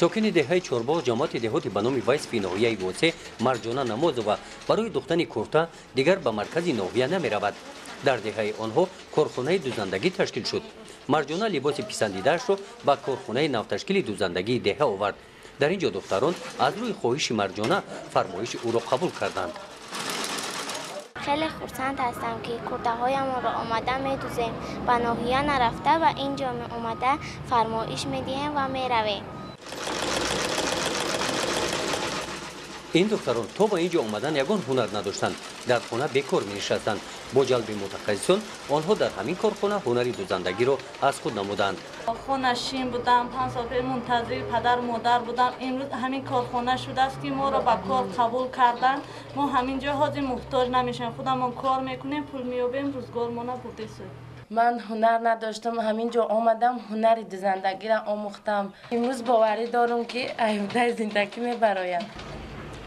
сокини деҳаи чорбоғ ҷамоати деҳоти ба номи вайсфи ноҳияи восе марҷона намоз ва барои духтани курта дигар ба маркази ноҳия намеравад. Дар деҳаи онҳо корхонаи дузандагӣ ташкил шуд. Марҷона либоси писандидаашро ба корхонаи навташкили дузандагии деҳа овард. Дар ин ҷо духтарон аз рӯи хоҳиши марҷона фармоиши ӯро қабул карданд. Хеле хурсанд ҳастам ки курдаҳоямонро омада медузем ба ноҳия нарафта ва ин ҷо меомада фармоиш медиҳем ва меравем. این دکتران تو با اینجا آمدن یکون هنر نداشتند در خونه بیکار می نشستند با جلب متخصصان آنها در همین کارخانه هنری دوزندگی رو از خود نمودند. خونه شیم بودم پنج سال پیش منتظر پدر مادر بودم. امروز همین کارخانه شده است که ما را با کار قبول کردن. ما همینجا حاضر محتاج نمیشیم. خودمون کار می‌کنیم پول مییابیم روزگارمون برده من هنر نداشتم همین جا آمدم هنری دوزندگی را آموختم. امروز باوری دارم که ایوده زندگی میبرایم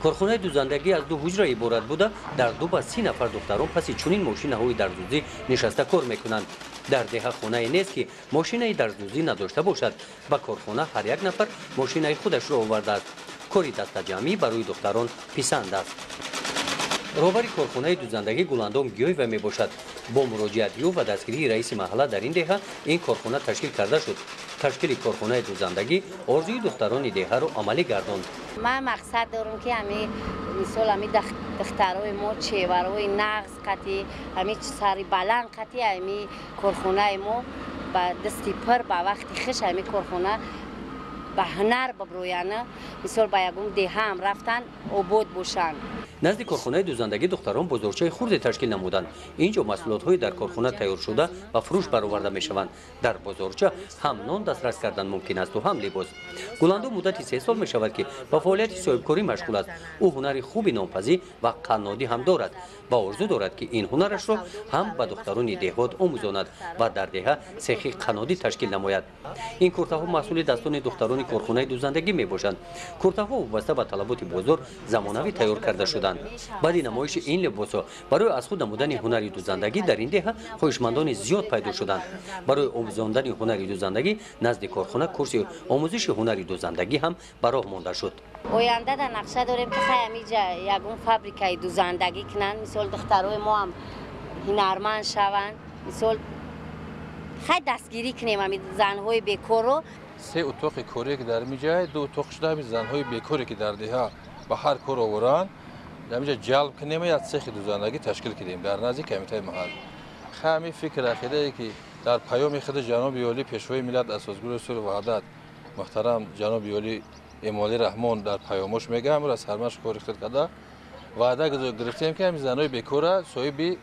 корхонаи дузандагӣ аз ду ҳуҷра иборат буда дар ду ба си нафар духтарон паси чунин мошинаҳои дардӯзӣ нишаста кор мекунанд. Дар деҳа хонае нест ки мошинаи дардӯзӣ надошта бошад ба корхона ҳар як нафар мошинаи худашро овардааст. Кори дастаҷамъӣ барои духтарон писанд аст. Роҳбари корхонаи дузандагӣ гуландон гиёева мебошад бо муроҷиатиё ва дастгирии раиси маҳалла дар ин деҳа ин корхона ташкил карда шуд. Ташкили корхонаи дузандагӣ орзуи духтарони деҳаро амалӣ гардонд. Ман мақсад дорам ки ами мисол ами духтарои мо чеварои нағз қати ами сари баланд қати ами корхонаи мо ба дасти пир ба вақти хиш ами корхона ба ҳунар баброяна мисол ба ягон деҳаам рафтан обод бошанд. Назди корхонаи дузандагӣ духтарон бозорчаи хурде ташкил намуданд. Ин ҷо маҳсулотҳои дар корхона тайёршуда ба фурӯш бароварда мешаванд. Дар бозорча ҳам нон дастрас кардан мумкин асту ҳам либос. Гуландо муддати се сол мешавад ки ба фаъолияти соҳибкорӣ машғул аст. Ӯ ҳунари хуби нонпазӣ ва қаннодӣ ҳам дорад ва орзу дорад ки ин ҳунарашро ҳам ба духтарони деҳот омӯзонад ва дар деҳа сехи қаннодӣ ташкил намояд. Ин куртаҳо маҳсулидастони духтарони корхонаи дузандагӣ мебошанд. Куртаҳо вобаста ба талаботи бозор замонавӣ тайёр карда шуданд. Баъди намоиши ин либосҳо барои аз худ намудани ҳунари дузандагӣ дар ин деҳа хоҳишмандони зиёд пайдо шуданд. Барои омӯзондани ҳунари дузандагӣ назди корхона курси омӯзиши ҳунари дузандагӣ ҳам ба роҳ монда шуд. Оянда дар нақша дорем ки хай амиҷа ягон фабрикаи дузандагӣ кунанд. Мисол духтарои мо ҳам ҳунарманд шаванд. Мисол хай дастгирӣ кунем ами занҳои бекорро се утоқи коре ки дар миҷай ду утоқ шуда ами занҳои бекоре ки дар деҳа ба ҳар кор оворанд ҳамиҷа ҷалб кунем як цехи дузандагӣ ташкил кидем дар назди комитаи маҳал хами фикр ахидае ки дар паёми худи ҷаноби олӣ пешвои миллат асосгури сули ваҳдат муҳтарам ҷаноби олӣ эмоли раҳмон дар паёмош мегӯям ра сармаш кори худ карда ваъда гирифтем ки ҳами занои бекора соҳиби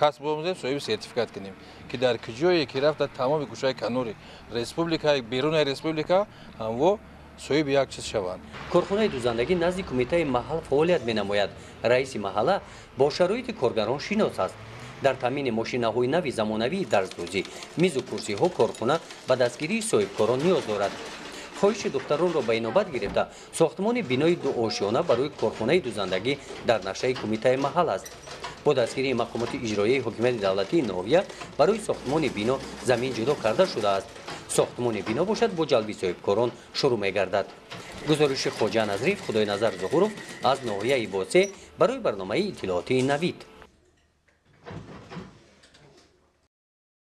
касб бомузем соҳиби сертификат кунем ки дар киҷое ки рафт дар тамоми гӯшаи канори республика беруни республика ҳамво соҳиби як чиз шаванд. Корхонаи дузандагӣ назди кумитаи маҳал фаъолият менамояд. Раиси маҳалла бо шароити коргарон шинос аст. Дар таъмини мошинаҳои нави замонавии дарздӯзӣ мизу курсиҳо корхона ба дастгирии соҳибкорон ниёз дорад хоҳиши духтаронро ба инобат гирифта. Сохтмони бинои дуошёна барои корхонаи дузандагӣ дар нашаи кумитаи маҳал аст. Бо дастгирии мақомоти иҷроияи ҳокимияти давлатии ноҳия барои сохтмони бино замин ҷудо карда шудааст сохтмони бино бошад бо ҷалби соҳибкорон шурӯъ мегардад. Гузориши хоҷа назриф худоиназар зуҳуров аз ноҳияи босе барои барномаи иттилоотии навид